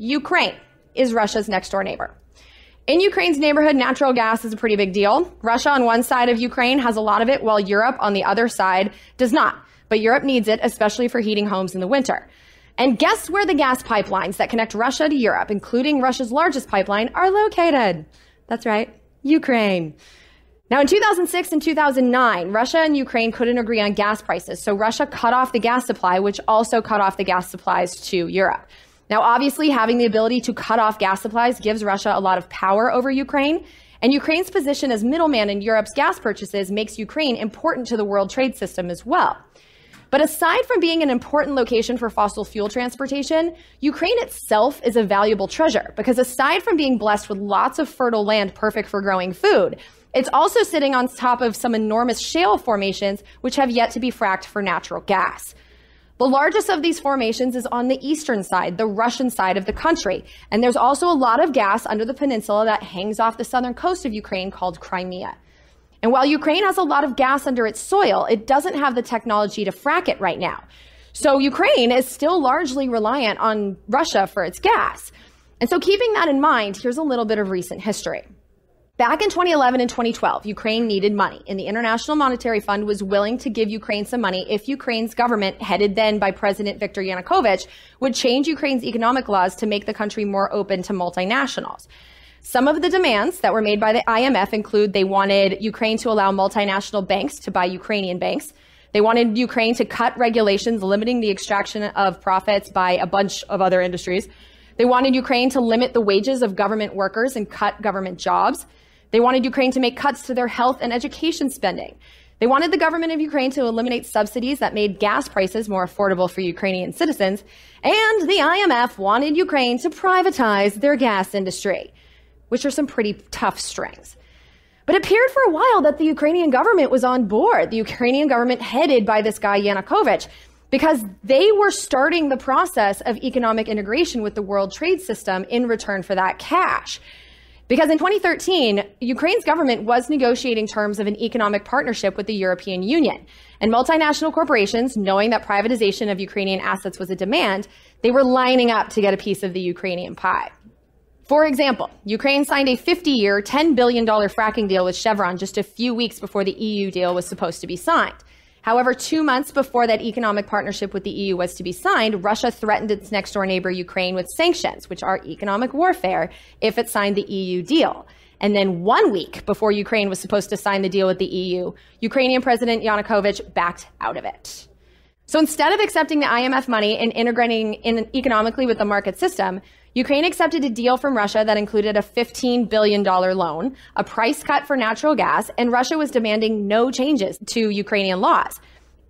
Ukraine is Russia's next door neighbor. In Ukraine's neighborhood, natural gas is a pretty big deal. Russia on one side of Ukraine has a lot of it, while Europe on the other side does not. But Europe needs it, especially for heating homes in the winter. And guess where the gas pipelines that connect Russia to Europe, including Russia's largest pipeline, are located? That's right, Ukraine. Now, in 2006 and 2009, Russia and Ukraine couldn't agree on gas prices, so Russia cut off the gas supply, which also cut off the gas supplies to Europe. Now, obviously, having the ability to cut off gas supplies gives Russia a lot of power over Ukraine, and Ukraine's position as middleman in Europe's gas purchases makes Ukraine important to the world trade system as well. But aside from being an important location for fossil fuel transportation, Ukraine itself is a valuable treasure because aside from being blessed with lots of fertile land perfect for growing food, it's also sitting on top of some enormous shale formations, which have yet to be fracked for natural gas. The largest of these formations is on the eastern side, the Russian side of the country. And there's also a lot of gas under the peninsula that hangs off the southern coast of Ukraine called Crimea. And while Ukraine has a lot of gas under its soil, it doesn't have the technology to frack it right now. So Ukraine is still largely reliant on Russia for its gas. And so keeping that in mind, here's a little bit of recent history. Back in 2011 and 2012, Ukraine needed money, and the International Monetary Fund was willing to give Ukraine some money if Ukraine's government, headed then by President Viktor Yanukovych, would change Ukraine's economic laws to make the country more open to multinationals. Some of the demands that were made by the IMF include they wanted Ukraine to allow multinational banks to buy Ukrainian banks. They wanted Ukraine to cut regulations limiting the extraction of profits by a bunch of other industries. They wanted Ukraine to limit the wages of government workers and cut government jobs. They wanted Ukraine to make cuts to their health and education spending. They wanted the government of Ukraine to eliminate subsidies that made gas prices more affordable for Ukrainian citizens. And the IMF wanted Ukraine to privatize their gas industry, which are some pretty tough strings. But it appeared for a while that the Ukrainian government was on board, the Ukrainian government headed by this guy Yanukovych, because they were starting the process of economic integration with the world trade system in return for that cash. Because in 2013, Ukraine's government was negotiating terms of an economic partnership with the European Union. And multinational corporations, knowing that privatization of Ukrainian assets was a demand, they were lining up to get a piece of the Ukrainian pie. For example, Ukraine signed a 50 year, $10 billion fracking deal with Chevron just a few weeks before the EU deal was supposed to be signed. However, two months before that economic partnership with the EU was to be signed, Russia threatened its next door neighbor, Ukraine, with sanctions, which are economic warfare, if it signed the EU deal. And then one week before Ukraine was supposed to sign the deal with the EU, Ukrainian President Yanukovych backed out of it. So instead of accepting the IMF money and integrating in economically with the market system, Ukraine accepted a deal from Russia that included a $15 billion loan, a price cut for natural gas, and Russia was demanding no changes to Ukrainian laws.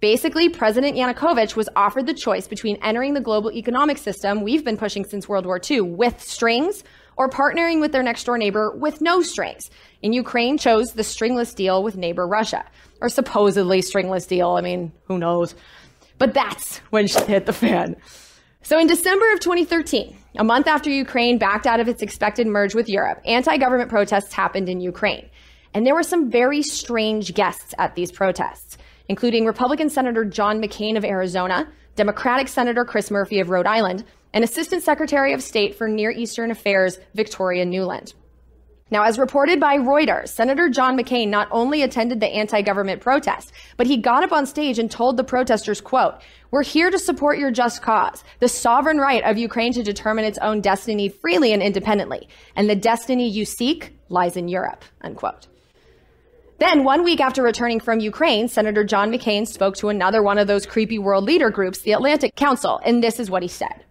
Basically, President Yanukovych was offered the choice between entering the global economic system we've been pushing since World War II with strings or partnering with their next door neighbor with no strings. And Ukraine chose the stringless deal with neighbor Russia, or supposedly stringless deal. I mean, who knows? But that's when shit hit the fan. So in December of 2013, a month after Ukraine backed out of its expected merge with Europe, anti government protests happened in Ukraine. And there were some very strange guests at these protests, including Republican Senator John McCain of Arizona, Democratic Senator Chris Murphy of Rhode Island, and Assistant Secretary of State for Near Eastern Affairs Victoria Nuland. Now, as reported by Reuters, Senator John McCain not only attended the anti-government protest, but he got up on stage and told the protesters, quote, we're here to support your just cause, the sovereign right of Ukraine to determine its own destiny freely and independently. And the destiny you seek lies in Europe, unquote. Then, one week after returning from Ukraine, Senator John McCain spoke to another one of those creepy world leader groups, the Atlantic Council, and this is what he said.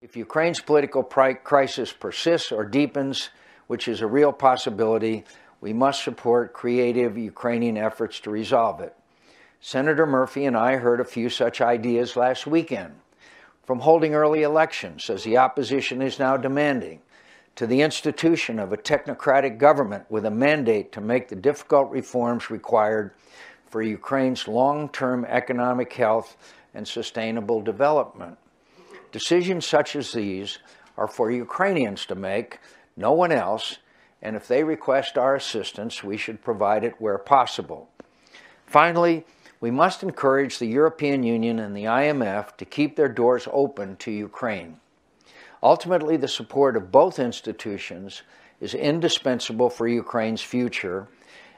If Ukraine's political crisis persists or deepens, which is a real possibility, we must support creative Ukrainian efforts to resolve it. Senator Murphy and I heard a few such ideas last weekend. From holding early elections, as the opposition is now demanding, to the institution of a technocratic government with a mandate to make the difficult reforms required for Ukraine's long term economic health and sustainable development. Decisions such as these are for Ukrainians to make no one else, and if they request our assistance, we should provide it where possible. Finally, we must encourage the European Union and the IMF to keep their doors open to Ukraine. Ultimately, the support of both institutions is indispensable for Ukraine's future,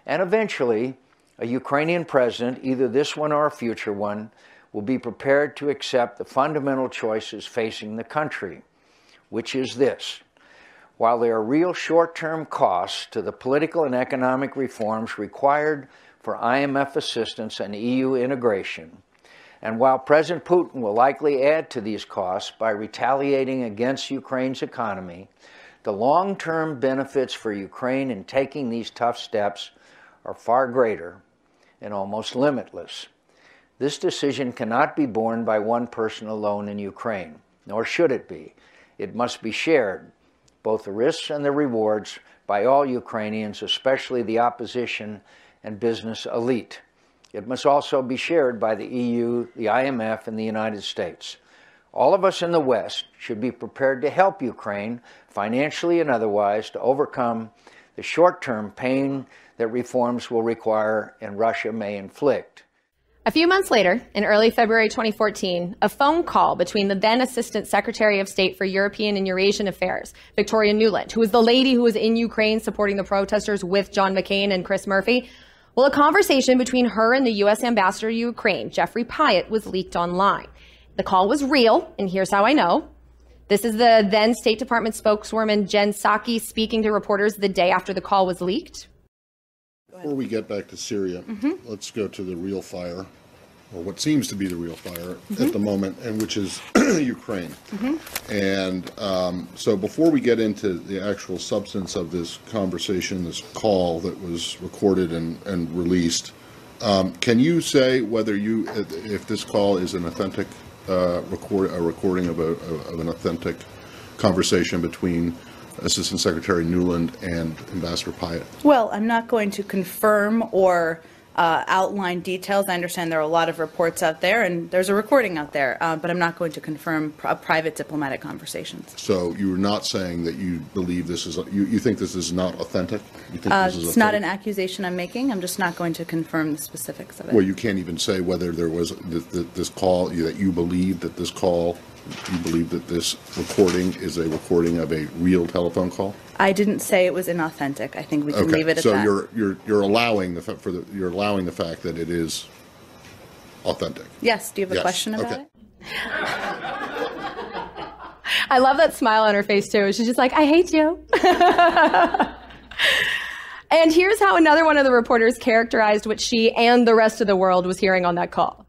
and eventually, a Ukrainian president, either this one or a future one, will be prepared to accept the fundamental choices facing the country, which is this. While there are real short term costs to the political and economic reforms required for IMF assistance and EU integration, and while President Putin will likely add to these costs by retaliating against Ukraine's economy, the long term benefits for Ukraine in taking these tough steps are far greater and almost limitless. This decision cannot be borne by one person alone in Ukraine, nor should it be. It must be shared, both the risks and the rewards, by all Ukrainians, especially the opposition and business elite. It must also be shared by the EU, the IMF, and the United States. All of us in the West should be prepared to help Ukraine, financially and otherwise, to overcome the short term pain that reforms will require and Russia may inflict. A few months later, in early February 2014, a phone call between the then Assistant Secretary of State for European and Eurasian Affairs, Victoria Nuland, who was the lady who was in Ukraine supporting the protesters with John McCain and Chris Murphy. Well, a conversation between her and the U.S. Ambassador to Ukraine, Jeffrey Pyatt, was leaked online. The call was real, and here's how I know. This is the then State Department spokeswoman Jen Psaki speaking to reporters the day after the call was leaked. Before we get back to Syria, mm-hmm. let's go to the real fire, or what seems to be the real fire mm-hmm. at the moment, and which is Ukraine. Mm-hmm. And um, so, before we get into the actual substance of this conversation, this call that was recorded and, and released, um, can you say whether you, if this call is an authentic uh, record, a recording of, a, of an authentic conversation between Assistant Secretary Nuland and Ambassador Pyatt? Well, I'm not going to confirm or uh, outline details. I understand there are a lot of reports out there, and there's a recording out there, uh, but I'm not going to confirm pr- private diplomatic conversations. So you're not saying that you believe this is, you, you think this is not authentic? You think uh, this is it's not an accusation I'm making. I'm just not going to confirm the specifics of it. Well, you can't even say whether there was th- this call, that you believe that this call you believe that this recording is a recording of a real telephone call? I didn't say it was inauthentic. I think we can okay. leave it at so that. So you're you're you're allowing the for the you're allowing the fact that it is authentic. Yes. Do you have a yes. question about okay. it? I love that smile on her face too. She's just like, I hate you. and here's how another one of the reporters characterized what she and the rest of the world was hearing on that call.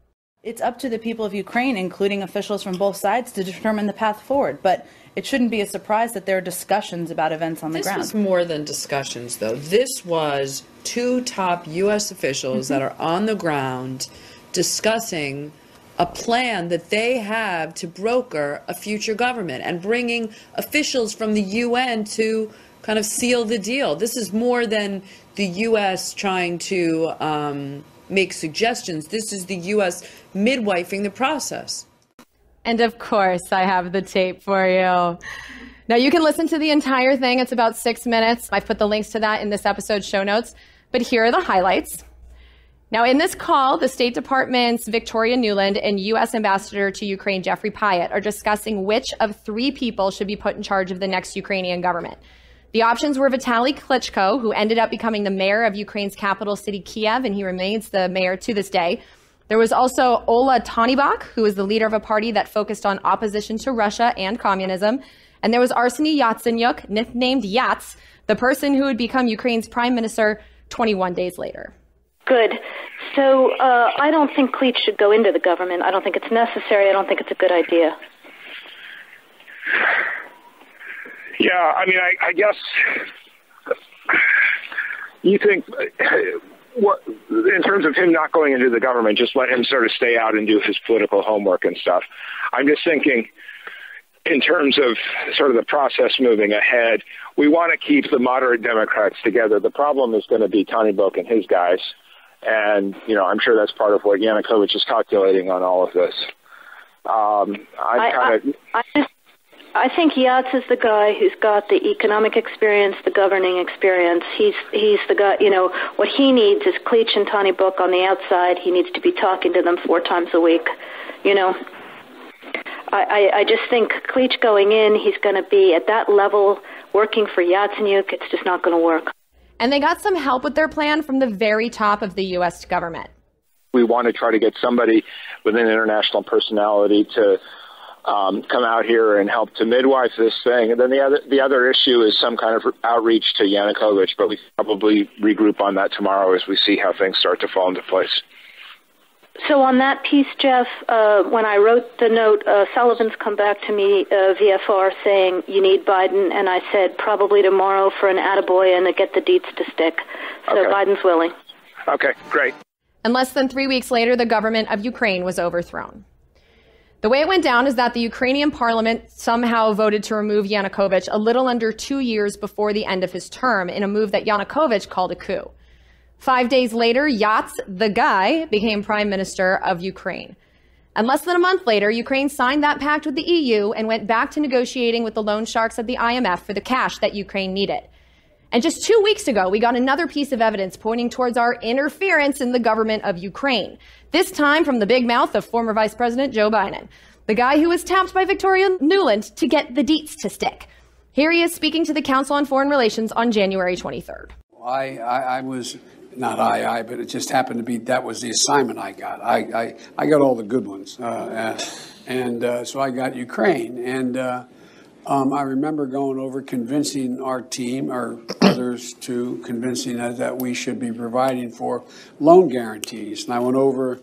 It's up to the people of Ukraine, including officials from both sides, to determine the path forward. But it shouldn't be a surprise that there are discussions about events on the this ground. This was more than discussions, though. This was two top U.S. officials mm-hmm. that are on the ground discussing a plan that they have to broker a future government and bringing officials from the UN to kind of seal the deal. This is more than the U.S. trying to. Um, make suggestions. This is the U.S. midwifing the process. And of course, I have the tape for you. Now, you can listen to the entire thing. It's about six minutes. I've put the links to that in this episode's show notes. But here are the highlights. Now, in this call, the State Department's Victoria Nuland and U.S. Ambassador to Ukraine Jeffrey Pyatt are discussing which of three people should be put in charge of the next Ukrainian government. The options were Vitaly Klitschko, who ended up becoming the mayor of Ukraine's capital city, Kiev, and he remains the mayor to this day. There was also Oleh Tyahnybok, who was the leader of a party that focused on opposition to Russia and communism. And there was Arseny Yatsenyuk, nicknamed Yats, the person who would become Ukraine's prime minister 21 days later. Good. So uh, I don't think Klitsch should go into the government. I don't think it's necessary. I don't think it's a good idea. Yeah, I mean, I, I guess you think what in terms of him not going into the government, just let him sort of stay out and do his political homework and stuff. I'm just thinking in terms of sort of the process moving ahead, we want to keep the moderate Democrats together. The problem is going to be Tyahnybok and his guys. And, you know, I'm sure that's part of what Yanukovych is calculating on all of this. Um, I kind of. I, I, I think Yats is the guy who's got the economic experience, the governing experience. He's he's the guy. You know what he needs is Klitsch and Tyahnybok on the outside. He needs to be talking to them four times a week. You know, I, I, I just think Klitsch going in, he's going to be at that level working for Yatsenyuk. It's just not going to work. And they got some help with their plan from the very top of the U.S. government. We want to try to get somebody with an international personality to um, come out here and help to midwife this thing. And then the other the other issue is some kind of outreach to Yanukovych, but we probably regroup on that tomorrow as we see how things start to fall into place. So on that piece, Jeff, uh, when I wrote the note, uh, Sullivan's come back to me uh, VFR saying you need Biden, and I said probably tomorrow for an attaboy and to get the deets to stick. So Okay. Biden's willing. Okay, great. And less than three weeks later, the government of Ukraine was overthrown. The way it went down is that the Ukrainian parliament somehow voted to remove Yanukovych a little under two years before the end of his term in a move that Yanukovych called a coup. Five days later, Yats, the guy, became prime minister of Ukraine. And less than a month later, Ukraine signed that pact with the EU and went back to negotiating with the loan sharks at the IMF for the cash that Ukraine needed. And just two weeks ago, we got another piece of evidence pointing towards our interference in the government of Ukraine. This time from the big mouth of former Vice President Joe Biden, the guy who was tapped by Victoria Nuland to get the deets to stick. Here he is speaking to the Council on Foreign Relations on January 23rd. I, I, I was not I, I, but it just happened to be that was the assignment I got. I, I, I got all the good ones, uh, uh, and uh, so I got Ukraine, and uh, um, I remember going over convincing our team or others to convincing us that we should be providing for loan guarantees, and I went over,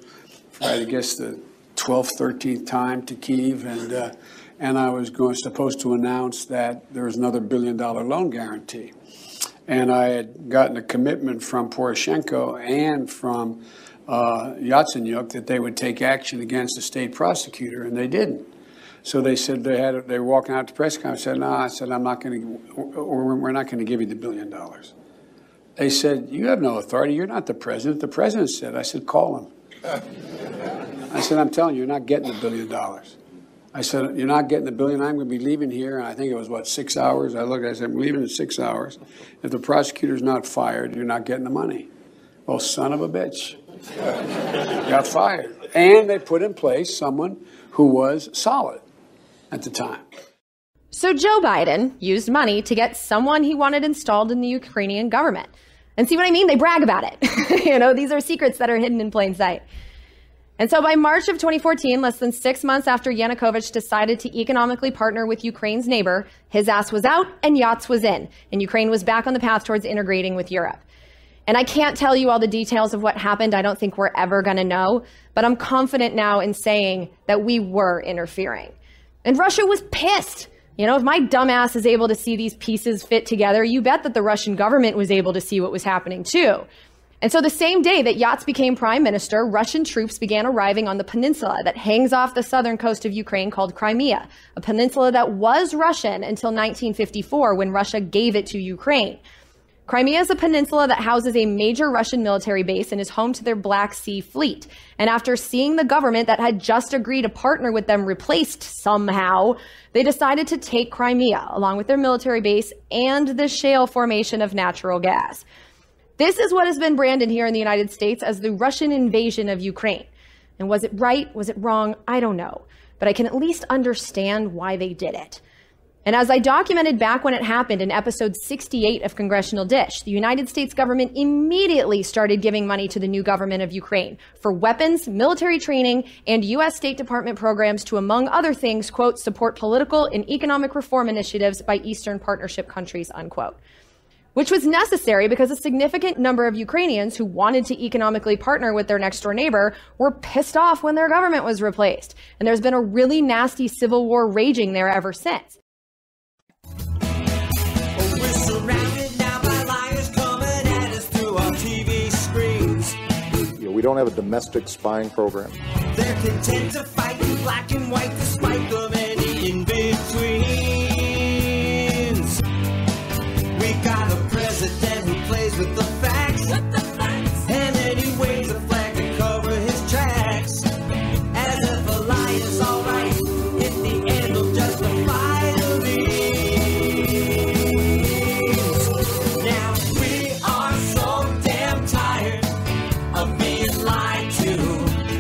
I guess the 12th, 13th time to Kiev, and uh, and I was going supposed to announce that there was another billion dollar loan guarantee. And I had gotten a commitment from Poroshenko and from uh, Yatsenyuk that they would take action against the state prosecutor, and they didn't. So they said they had they were walking out to press conference. I said, "No," I said, "I'm not going to. We're we're not going to give you the billion dollars." They said, "You have no authority. You're not the president." The president said, "I said, call him." I said, "I'm telling you, you're not getting the billion dollars." I said, "You're not getting the billion. I'm going to be leaving here." And I think it was what six hours. I looked. I said, "I'm leaving in six hours. If the prosecutor's not fired, you're not getting the money." Well, son of a bitch, got fired, and they put in place someone who was solid at the time. So Joe Biden used money to get someone he wanted installed in the Ukrainian government. And see what I mean? They brag about it. you know, these are secrets that are hidden in plain sight. And so by March of 2014, less than six months after Yanukovych decided to economically partner with Ukraine's neighbor, his ass was out and Yats was in, and Ukraine was back on the path towards integrating with Europe. And I can't tell you all the details of what happened. I don't think we're ever going to know, but I'm confident now in saying that we were interfering. And Russia was pissed. You know, if my dumbass is able to see these pieces fit together, you bet that the Russian government was able to see what was happening too. And so the same day that Yats became prime minister, Russian troops began arriving on the peninsula that hangs off the southern coast of Ukraine called Crimea, a peninsula that was Russian until 1954 when Russia gave it to Ukraine. Crimea is a peninsula that houses a major Russian military base and is home to their Black Sea Fleet. And after seeing the government that had just agreed to partner with them replaced somehow, they decided to take Crimea along with their military base and the shale formation of natural gas. This is what has been branded here in the United States as the Russian invasion of Ukraine. And was it right? Was it wrong? I don't know. But I can at least understand why they did it. And as I documented back when it happened in episode 68 of Congressional Dish, the United States government immediately started giving money to the new government of Ukraine for weapons, military training, and U.S. State Department programs to, among other things, quote, support political and economic reform initiatives by Eastern Partnership countries, unquote. Which was necessary because a significant number of Ukrainians who wanted to economically partner with their next door neighbor were pissed off when their government was replaced. And there's been a really nasty civil war raging there ever since. Don't have a domestic spying program. They're content to fight in black and white despite the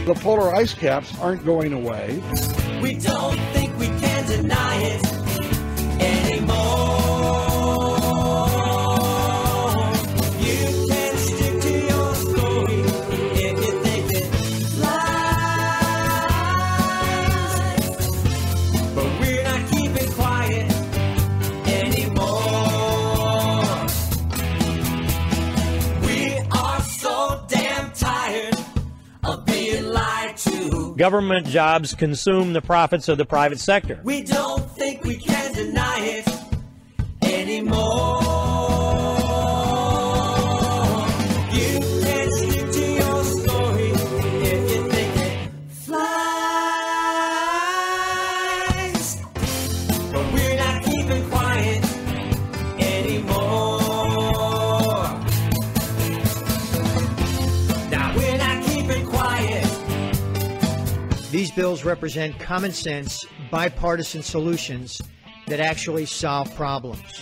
The polar ice caps aren't going away. We don't think we can deny it. Government jobs consume the profits of the private sector. We don't think we can deny it anymore. represent common sense, bipartisan solutions that actually solve problems.